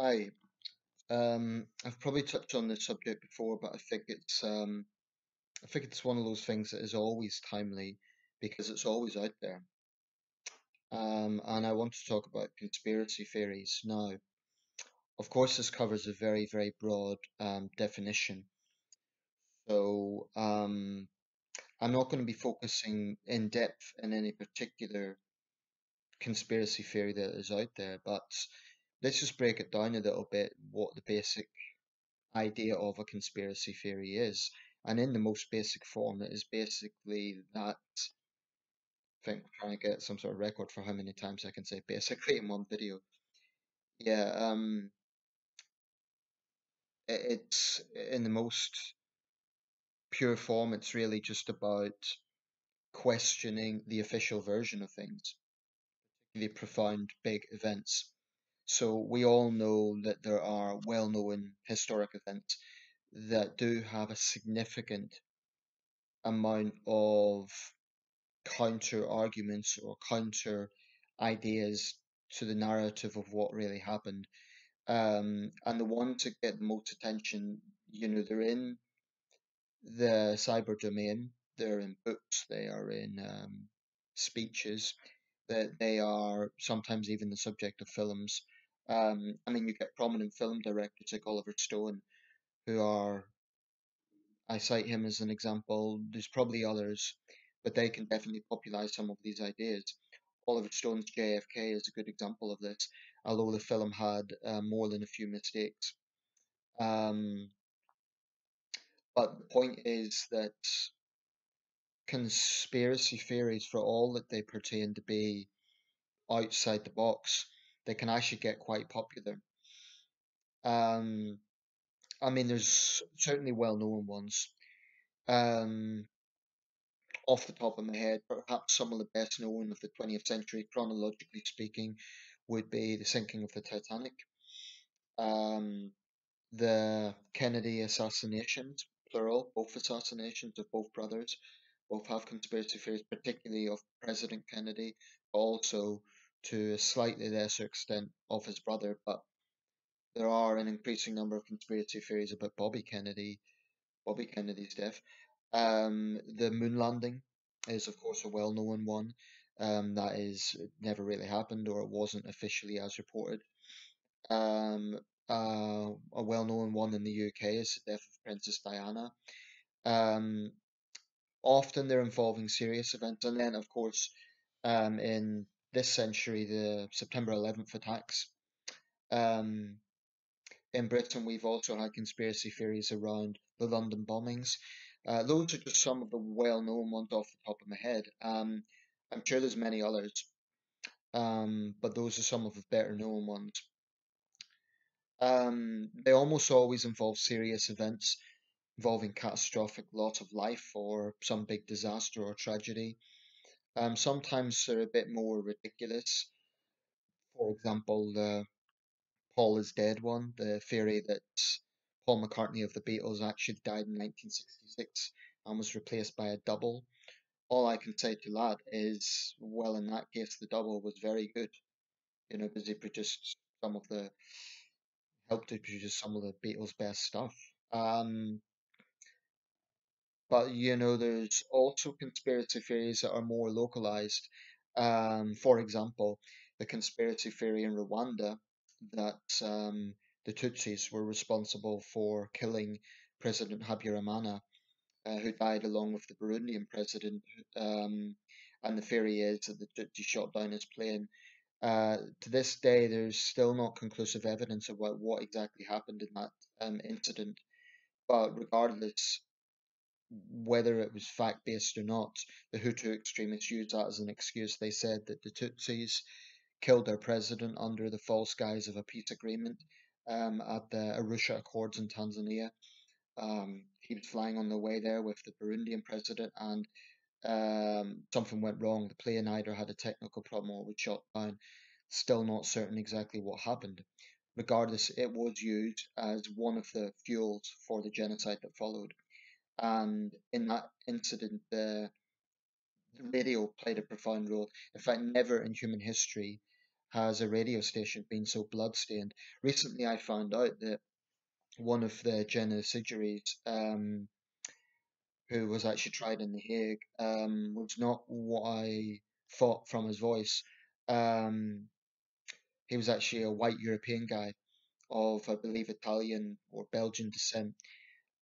Hi. Um, I've probably touched on this subject before, but I think it's um, I think it's one of those things that is always timely because it's always out there. Um, and I want to talk about conspiracy theories now. Of course, this covers a very, very broad um, definition. So um, I'm not going to be focusing in depth in any particular conspiracy theory that is out there, but let's just break it down a little bit what the basic idea of a conspiracy theory is. And in the most basic form, it is basically that. I think I'm trying to get some sort of record for how many times I can say basically in one video. Yeah, um, it's in the most pure form, it's really just about questioning the official version of things, the profound big events. So we all know that there are well-known historic events that do have a significant amount of counter arguments or counter ideas to the narrative of what really happened. Um, and the ones that get the most attention, you know, they're in the cyber domain, they're in books, they are in um, speeches, that they are sometimes even the subject of films. Um, I mean, you get prominent film directors like Oliver Stone, who are, I cite him as an example. There's probably others, but they can definitely popularize some of these ideas. Oliver Stone's JFK is a good example of this, although the film had uh, more than a few mistakes. Um, but the point is that conspiracy theories, for all that they pertain to be outside the box, they can actually get quite popular. Um, I mean, there's certainly well-known ones. Um, off the top of my head, perhaps some of the best known of the 20th century, chronologically speaking, would be the sinking of the Titanic, um, the Kennedy assassinations, plural, both assassinations of both brothers, both have conspiracy theories, particularly of President Kennedy, also to a slightly lesser extent of his brother, but there are an increasing number of conspiracy theories about Bobby Kennedy, Bobby Kennedy's death. Um, the moon landing is, of course, a well-known one. Um, that is never really happened, or it wasn't officially as reported. Um, uh, a well-known one in the UK is the death of Princess Diana. Um, often they're involving serious events, and then, of course, um, in this century, the September 11th attacks. Um, in Britain, we've also had conspiracy theories around the London bombings. Uh, those are just some of the well-known ones off the top of my head. Um, I'm sure there's many others, um, but those are some of the better-known ones. Um, they almost always involve serious events involving catastrophic loss of life or some big disaster or tragedy. Um, sometimes they're a bit more ridiculous. For example, the Paul is dead one, the theory that Paul McCartney of the Beatles actually died in 1966 and was replaced by a double. All I can say to that is, well, in that case, the double was very good, you know, because he produced some of the, helped to produce some of the Beatles' best stuff. Um, but you know, there's also conspiracy theories that are more localized. Um, for example, the conspiracy theory in Rwanda that um, the Tutsis were responsible for killing President Habyarimana, uh, who died along with the Burundian president. Um, and the theory is that the Tutsi shot down his plane. Uh, to this day, there's still not conclusive evidence about what exactly happened in that um, incident. But regardless, whether it was fact based or not, the Hutu extremists used that as an excuse. They said that the Tutsis killed their president under the false guise of a peace agreement um, at the Arusha Accords in Tanzania. Um, he was flying on the way there with the Burundian president, and um, something went wrong. The plane either had a technical problem or was shot down. Still not certain exactly what happened. Regardless, it was used as one of the fuels for the genocide that followed. And in that incident, the, radio played a profound role. In fact, never in human history has a radio station been so bloodstained? Recently, I found out that one of the génocidaires, um, who was actually tried in The Hague, um, was not what I thought from his voice. Um, he was actually a white European guy of, I believe, Italian or Belgian descent.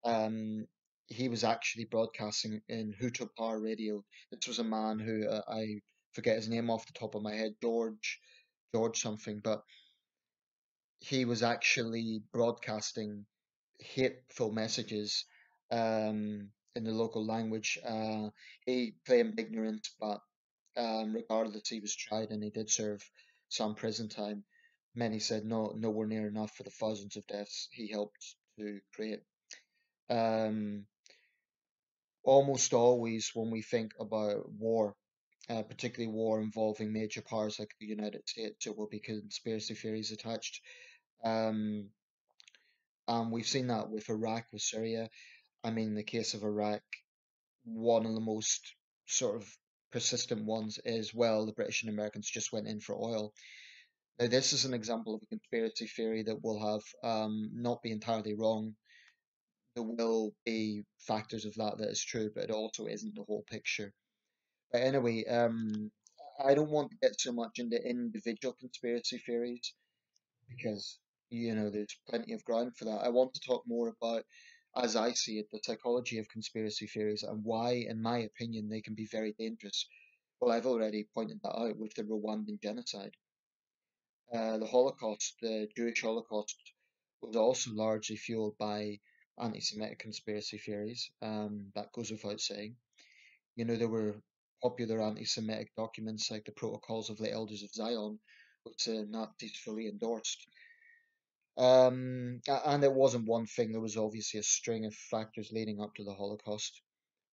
Um, he was actually broadcasting in Hutu Power Radio. This was a man who uh, I forget his name off the top of my head, George, George something, but he was actually broadcasting hateful messages um, in the local language. Uh, he claimed ignorance, but um, regardless, he was tried and he did serve some prison time. Many said no, nowhere near enough for the thousands of deaths he helped to create. Um, almost always, when we think about war, uh, particularly war involving major powers like the United States, there will be conspiracy theories attached. Um, and we've seen that with Iraq, with Syria. I mean, the case of Iraq, one of the most sort of persistent ones is well, the British and Americans just went in for oil. Now, this is an example of a conspiracy theory that will have um, not be entirely wrong. There will be factors of that that is true, but it also isn't the whole picture. But anyway, um, I don't want to get so much into individual conspiracy theories because you know there's plenty of ground for that. I want to talk more about, as I see it, the psychology of conspiracy theories and why, in my opinion, they can be very dangerous. Well, I've already pointed that out with the Rwandan genocide. Uh, the Holocaust, the Jewish Holocaust, was also largely fueled by anti-Semitic conspiracy theories. Um, that goes without saying. You know, there were popular anti-Semitic documents like the Protocols of the Elders of Zion, which the Nazis fully endorsed. Um, and it wasn't one thing, there was obviously a string of factors leading up to the Holocaust.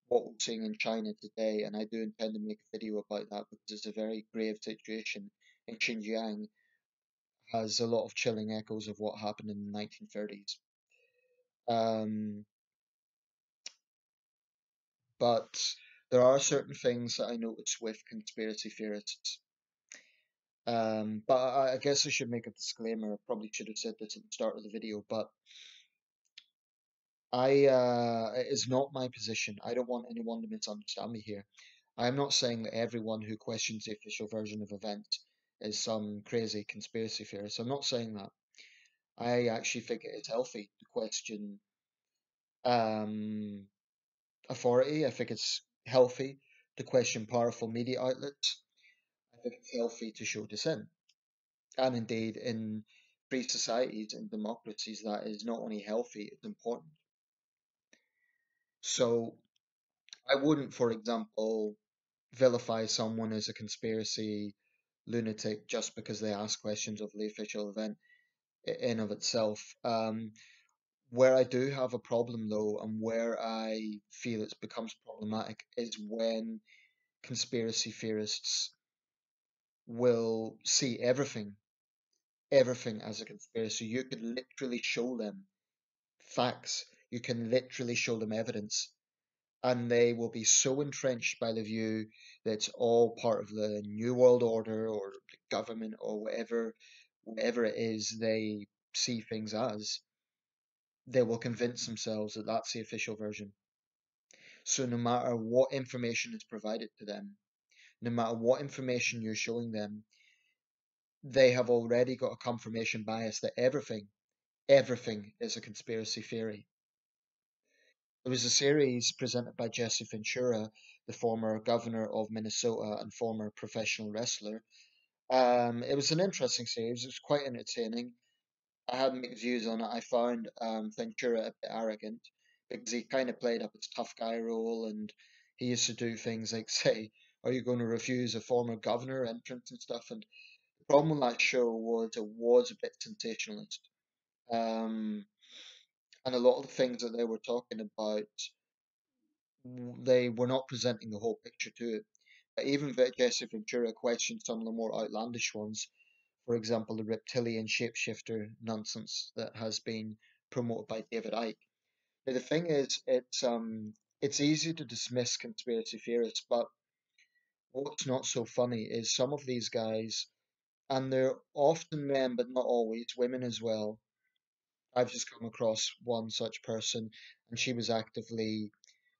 What we're seeing in China today, and I do intend to make a video about that because it's a very grave situation in Xinjiang, has a lot of chilling echoes of what happened in the 1930s. Um, but there are certain things that I notice with conspiracy theorists. Um, but I, I guess I should make a disclaimer. I probably should have said this at the start of the video, but I uh, it is not my position. I don't want anyone to misunderstand me here. I am not saying that everyone who questions the official version of events is some crazy conspiracy theorist. I'm not saying that. I actually think it is healthy to question um, authority. I think it's healthy to question powerful media outlets. I think it's healthy to show dissent. And indeed, in free societies and democracies, that is not only healthy, it's important. So I wouldn't, for example, vilify someone as a conspiracy lunatic just because they ask questions of the official event in of itself. Um, where I do have a problem though, and where I feel it becomes problematic, is when conspiracy theorists will see everything, everything as a conspiracy. You can literally show them facts. You can literally show them evidence, and they will be so entrenched by the view that it's all part of the new world order or the government or whatever, whatever it is they see things as. They will convince themselves that that's the official version. So no matter what information is provided to them, no matter what information you're showing them, they have already got a confirmation bias that everything, everything is a conspiracy theory. There was a series presented by Jesse Ventura, the former governor of Minnesota and former professional wrestler. Um, it was an interesting series. It was quite entertaining. I had mixed views on it. I found um, Ventura a bit arrogant because he kind of played up his tough guy role and he used to do things like say, "Are you going to refuse a former governor entrance and stuff?" And the problem with that show was it was a bit sensationalist. Um, and a lot of the things that they were talking about, they were not presenting the whole picture to it. Even Jesse Ventura questioned some of the more outlandish ones. For example, the reptilian shapeshifter nonsense that has been promoted by David Icke. Now, the thing is, it's um, it's easy to dismiss conspiracy theorists, but what's not so funny is some of these guys and they're often men, but not always women as well. I've just come across one such person, and she was actively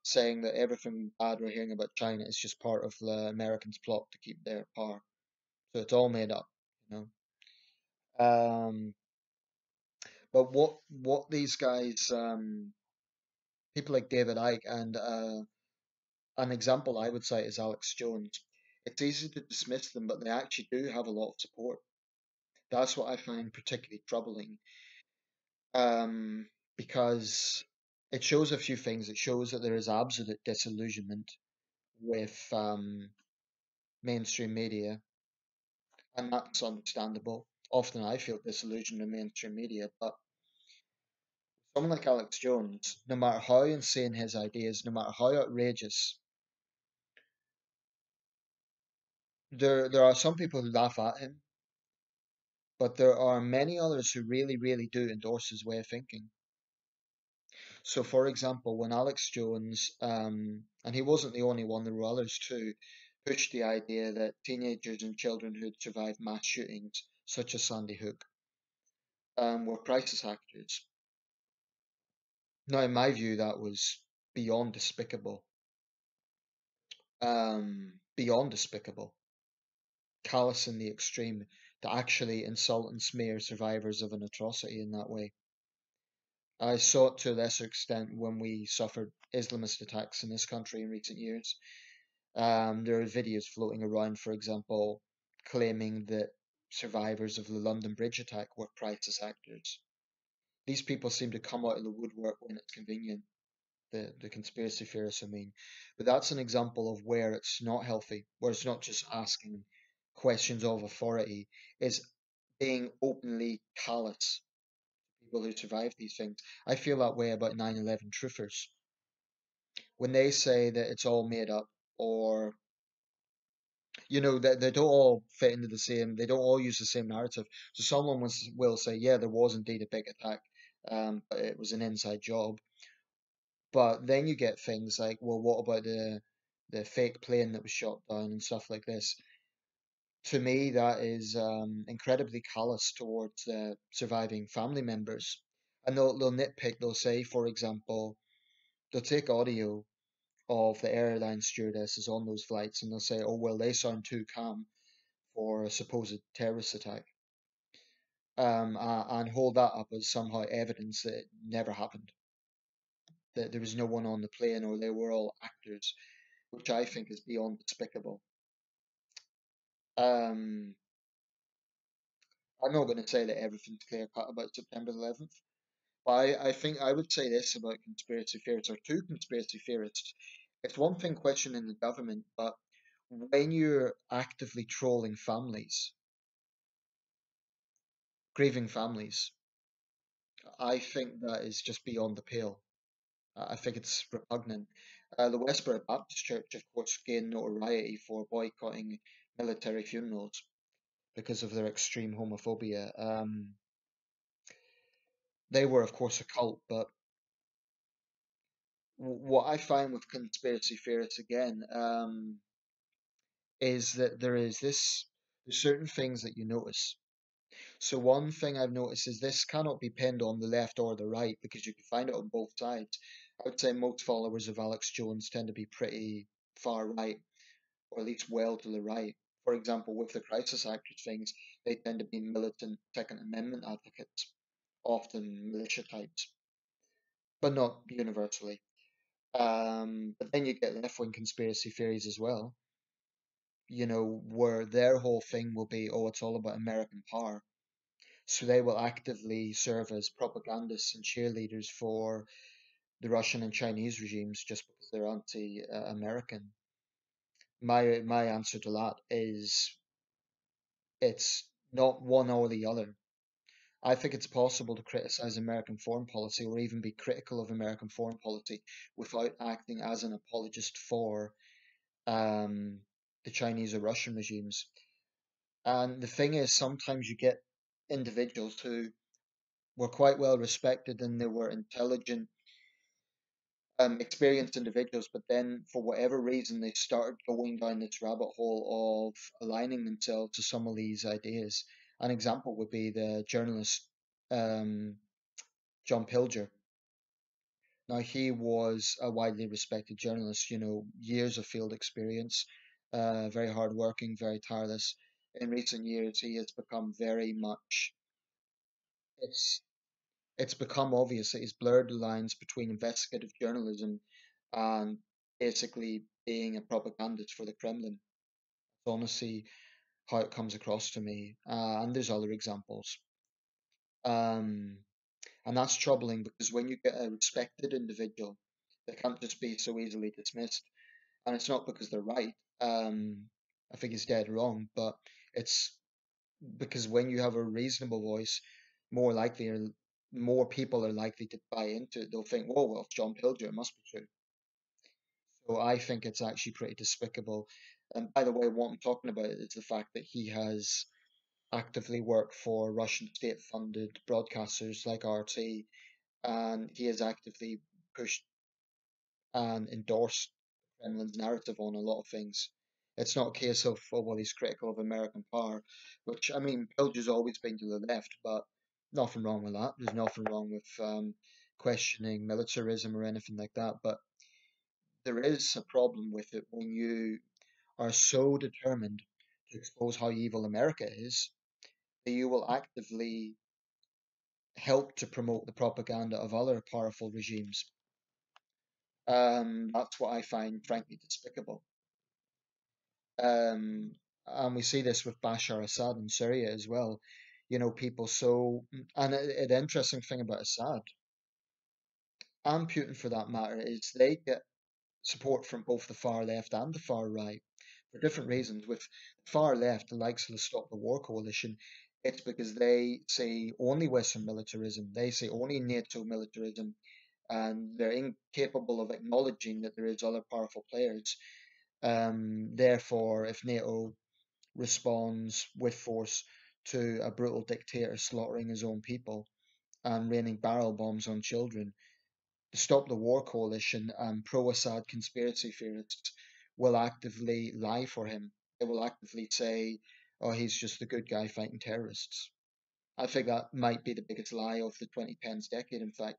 saying that everything bad we're hearing about China is just part of the Americans' plot to keep their power. So it's all made up, you know. Um, but what what these guys, um, people like David Icke, and uh, an example I would cite is Alex Jones. It's easy to dismiss them, but they actually do have a lot of support. That's what I find particularly troubling, um, because it shows a few things. It shows that there is absolute disillusionment with um, mainstream media, and that's understandable. Often I feel disillusioned with mainstream media, but someone like Alex Jones, no matter how insane his ideas, no matter how outrageous, there there are some people who laugh at him, but there are many others who really, really do endorse his way of thinking. So, for example, when Alex Jones, um, and he wasn't the only one, there were others too, pushed the idea that teenagers and children who had survived mass shootings, such as Sandy Hook, um, were crisis actors. Now, in my view, that was beyond despicable. Um, beyond despicable. Callous in the extreme to actually insult and smear survivors of an atrocity in that way. I saw it to a lesser extent when we suffered Islamist attacks in this country in recent years. Um, there are videos floating around, for example, claiming that survivors of the London Bridge attack were crisis actors. These people seem to come out of the woodwork when it's convenient. The, the conspiracy theorists, I mean. But that's an example of where it's not healthy, where it's not just asking questions of authority, is being openly callous people who survive these things. I feel that way about 9 11 truthers. When they say that it's all made up, or, you know, that they, don't all fit into the same, they don't all use the same narrative. So someone was, will say, yeah, there was indeed a big attack, um, it was an inside job. But then you get things like, well, what about the the fake plane that was shot down and stuff like this? To me, that is um, incredibly callous towards the surviving family members. And they'll, they'll nitpick, they'll say, for example, they'll take audio of the airline stewardesses on those flights and they'll say, oh, well, they sound too calm for a supposed terrorist attack. Um, uh, and hold that up as somehow evidence that it never happened. That there was no one on the plane or they were all actors, which I think is beyond despicable. Um, I'm not going to say that everything's clear cut about September 11th, but I, I think I would say this about conspiracy theorists or two conspiracy theorists. It's one thing questioning the government, but when you're actively trolling families, grieving families, I think that is just beyond the pale. I think it's repugnant. Uh, the Westboro Baptist Church, of course, gained notoriety for boycotting military funerals because of their extreme homophobia. Um, they were, of course, a cult, but what I find with conspiracy theorists again um, is that there is this there's certain things that you notice. So one thing I've noticed is this cannot be pinned on the left or the right because you can find it on both sides. I would say most followers of Alex Jones tend to be pretty far right, or at least well to the right for example, with the crisis actors things, they tend to be militant Second Amendment advocates, often militia types, but not universally. Um, but then you get left wing conspiracy theories as well, you know, where their whole thing will be, oh, it's all about American power. So they will actively serve as propagandists and cheerleaders for the Russian and Chinese regimes just because they're anti American my my answer to that is it's not one or the other. I think it's possible to criticize American foreign policy or even be critical of American foreign policy without acting as an apologist for um, the Chinese or Russian regimes. And the thing is, sometimes you get individuals who were quite well respected and they were intelligent um, experienced individuals, but then for whatever reason they started going down this rabbit hole of aligning themselves to some of these ideas. An example would be the journalist um, John Pilger. Now he was a widely respected journalist, you know, years of field experience, uh, very hardworking, very tireless. In recent years, he has become very much. It's it's become obvious that he's blurred the lines between investigative journalism and basically being a propagandist for the Kremlin. It's honestly how it comes across to me, uh, and there's other examples. Um, and that's troubling because when you get a respected individual, they can't just be so easily dismissed. And it's not because they're right. Um, I think he's dead wrong, but it's because when you have a reasonable voice, more likely more people are likely to buy into it. They'll think, "Oh well, it's John Pilger, it must be true." So I think it's actually pretty despicable. And by the way, what I'm talking about is the fact that he has actively worked for Russian state-funded broadcasters like RT, and he has actively pushed and endorsed Kremlin's narrative on a lot of things. It's not a case of, oh, well, he's critical of American power, which, I mean, Pilger's always been to the left, but nothing wrong with that. There's nothing wrong with um, questioning militarism or anything like that. But there is a problem with it when you are so determined to expose how evil America is that you will actively help to promote the propaganda of other powerful regimes. Um, that's what I find frankly despicable. Um, and we see this with Bashar Assad in Syria as well. You know, people so, mm, and uh, uh, the interesting thing about Assad and Putin for that matter is they get support from both the far left and the far right for different reasons. With the far left, the likes of the Stop the War coalition, it's because they say only Western militarism, they say only NATO militarism, and they're incapable of acknowledging that there is other powerful players. Um, therefore, if NATO responds with force to a brutal dictator slaughtering his own people and raining barrel bombs on children, the Stop the War coalition and pro Assad conspiracy theorists will actively lie for him. They will actively say, oh, he's just a good guy fighting terrorists. I think that might be the biggest lie of the 2010s decade, in fact,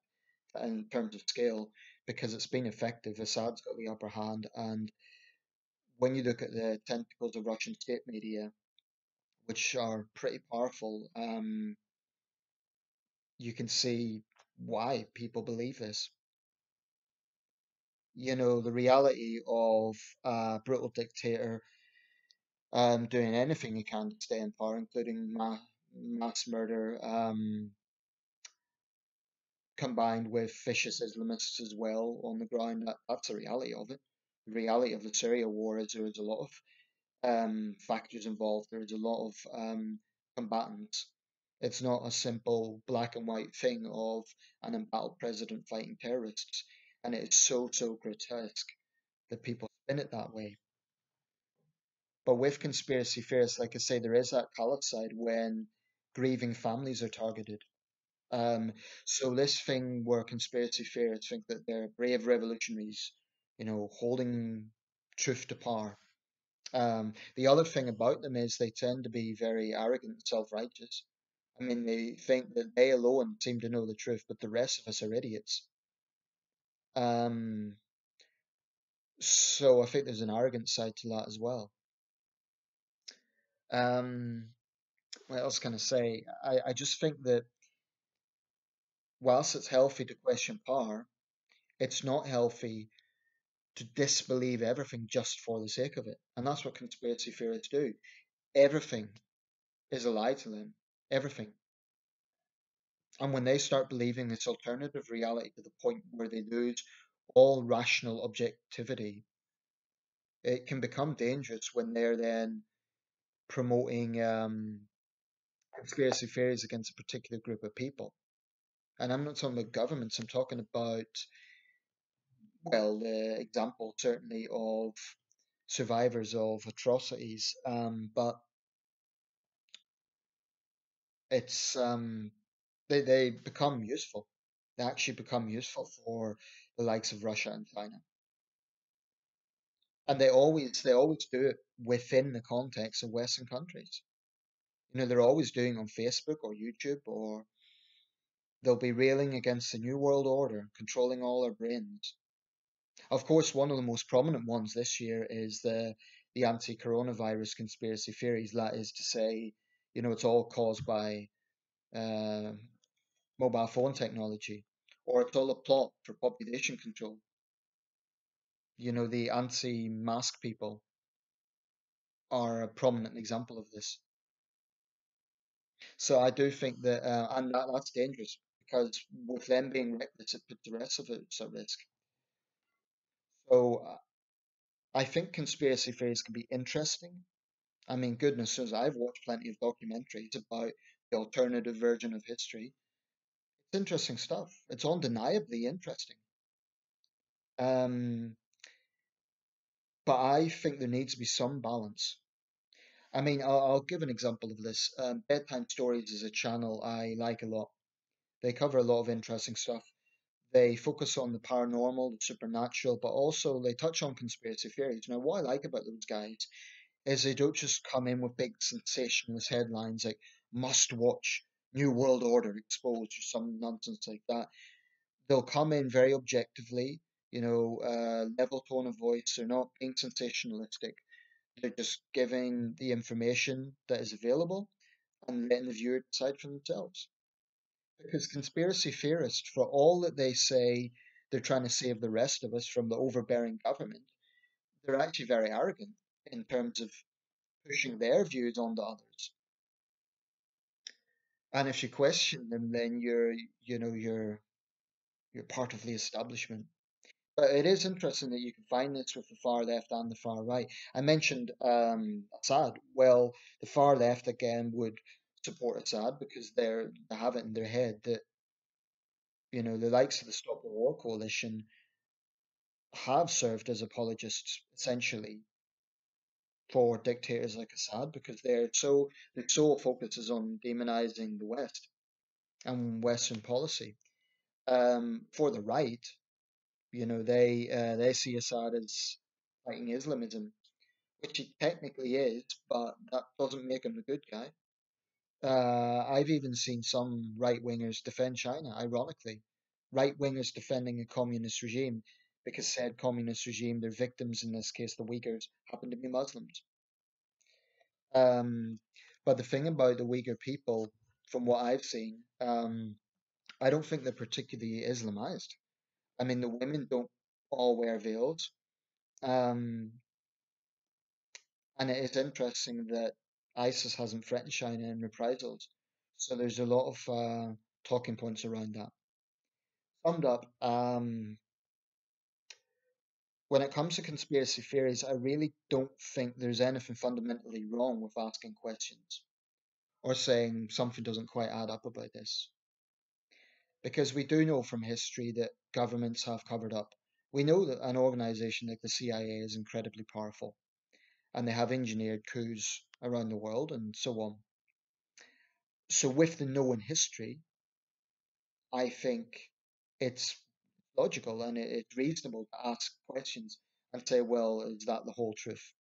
in terms of scale, because it's been effective. Assad's got the upper hand, and when you look at the tentacles of Russian state media, which are pretty powerful, um, you can see why people believe this you know, the reality of a brutal dictator um, doing anything he can to stay in power, including ma- mass murder, um, combined with vicious Islamists as well on the ground. That, that's the reality of it. The reality of the Syria war is there is a lot of um, factors involved. There is a lot of um, combatants. It's not a simple black and white thing of an embattled president fighting terrorists and it is so so grotesque that people spin it that way. But with conspiracy theorists, like I say, there is that callous side when grieving families are targeted. Um, so this thing where conspiracy theorists think that they're brave revolutionaries, you know, holding truth to power. Um, the other thing about them is they tend to be very arrogant and self-righteous. I mean, they think that they alone seem to know the truth, but the rest of us are idiots. Um, so I think there's an arrogant side to that as well. Um, what else can I say? I, I just think that whilst it's healthy to question power, it's not healthy to disbelieve everything just for the sake of it. And that's what conspiracy theorists do. Everything is a lie to them. Everything. And when they start believing this alternative reality to the point where they lose all rational objectivity, it can become dangerous when they're then promoting um, conspiracy theories against a particular group of people. And I'm not talking about governments, I'm talking about, well, the example certainly of survivors of atrocities. Um, but it's um, they they become useful. they actually become useful for the likes of Russia and China. And they always they always do it within the context of Western countries. You know, they're always doing on Facebook or YouTube or they'll be railing against the New World Order, controlling all our brains. Of course, one of the most prominent ones this year is the the anti-coronavirus conspiracy theories. That is to say, you know, it's all caused by uh, mobile phone technology, or it's all a plot for population control. You know, the anti-mask people are a prominent example of this. So I do think that, uh, and that, that's dangerous because with them being reckless, it puts the rest of us at risk. So uh, I think conspiracy theories can be interesting. I mean, goodness knows, I've watched plenty of documentaries about the alternative version of history. It's interesting stuff. It's undeniably interesting. Um, but I think there needs to be some balance. I mean, I'll, I'll give an example of this. Um, Bedtime Stories is a channel I like a lot. They cover a lot of interesting stuff. They focus on the paranormal, the supernatural, but also they touch on conspiracy theories. Now, what I like about those guys is they don't just come in with big sensationalist headlines like "must watch," "New World Order exposed," or some nonsense like that. They'll come in very objectively, you know, uh, level tone of voice. They're not being sensationalistic. They're just giving the information that is available and letting the viewer decide for themselves. Because conspiracy theorists, for all that they say they're trying to save the rest of us from the overbearing government, they're actually very arrogant in terms of pushing their views onto others. And if you question them, then you're, you know, you're, you're part of the establishment. But it is interesting that you can find this with the far left and the far right. I mentioned um, Assad. Well, the far left again would support Assad because they're they have it in their head that you know the likes of the Stop the War coalition have served as apologists essentially for dictators like Assad because they're so their sole focus is on demonizing the West and Western policy. Um, for the right, you know, they uh, they see Assad as fighting Islamism, which he technically is, but that doesn't make him a good guy. Uh, I've even seen some right wingers defend China, ironically. Right wingers defending a communist regime because said communist regime, their victims, in this case the Uyghurs, happen to be Muslims. Um, but the thing about the Uyghur people, from what I've seen, um, I don't think they're particularly Islamized. I mean, the women don't all wear veils. Um, and it is interesting that ISIS hasn't threatened China in reprisals. So there's a lot of uh, talking points around that. Summed up, um, when it comes to conspiracy theories, I really don't think there's anything fundamentally wrong with asking questions or saying something doesn't quite add up about this. Because we do know from history that governments have covered up. We know that an organization like the CIA is incredibly powerful and they have engineered coups around the world and so on. So, with the known history, I think it's logical and it's reasonable to ask questions and say, well, is that the whole truth?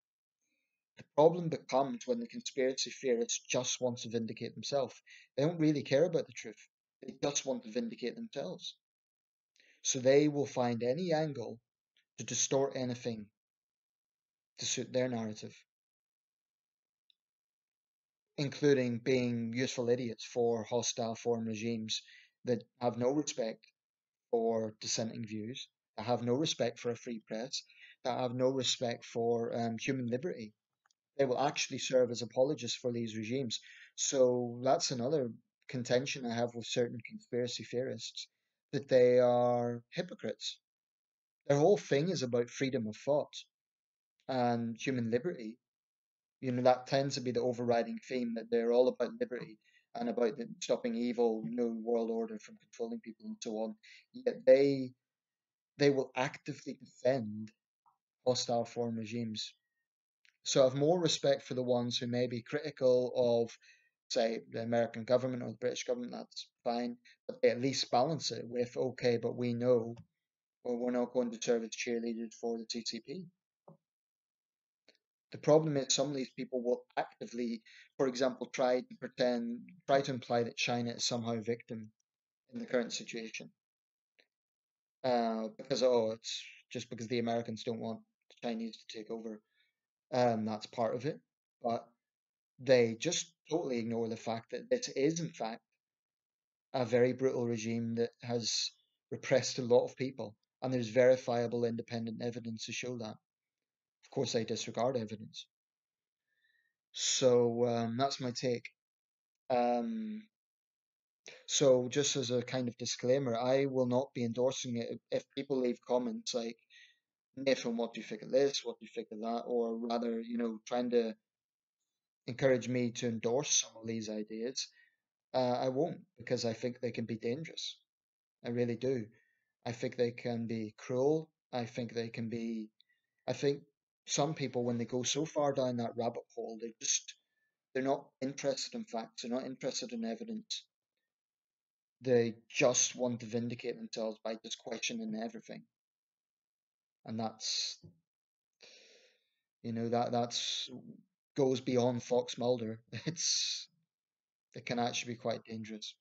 The problem becomes when the conspiracy theorists just want to vindicate themselves. They don't really care about the truth, they just want to vindicate themselves. So they will find any angle to distort anything to suit their narrative, including being useful idiots for hostile foreign regimes that have no respect for dissenting views, that have no respect for a free press, that have no respect for um, human liberty. They will actually serve as apologists for these regimes. So that's another contention I have with certain conspiracy theorists that they are hypocrites. Their whole thing is about freedom of thought and human liberty. You know, that tends to be the overriding theme that they're all about liberty and about stopping evil, you know, world order from controlling people and so on. Yet they they will actively defend hostile foreign regimes. So I have more respect for the ones who may be critical of say the American government or the British government, that's fine. But they at least balance it with, okay, but we know well, we're not going to serve as cheerleaders for the CCP. The problem is some of these people will actively, for example, try to pretend, try to imply that China is somehow a victim in the current situation. Uh, because oh, it's just because the Americans don't want the Chinese to take over. Um, that's part of it. But they just totally ignore the fact that this is, in fact, a very brutal regime that has repressed a lot of people, and there's verifiable independent evidence to show that. Of course, I disregard evidence. So um, that's my take. Um, so just as a kind of disclaimer, I will not be endorsing it if people leave comments like, Nathan, what do you think of this? What do you think of that? Or rather, you know, trying to encourage me to endorse some of these ideas. Uh, I won't because I think they can be dangerous. I really do. I think they can be cruel. I think they can be. I think some people, when they go so mm-hmm. far down that rabbit hole, they just they're not interested in facts. They're not interested in evidence. They just want to vindicate themselves by just questioning everything, and that's you know that that's goes beyond Fox Mulder. It's it can actually be quite dangerous.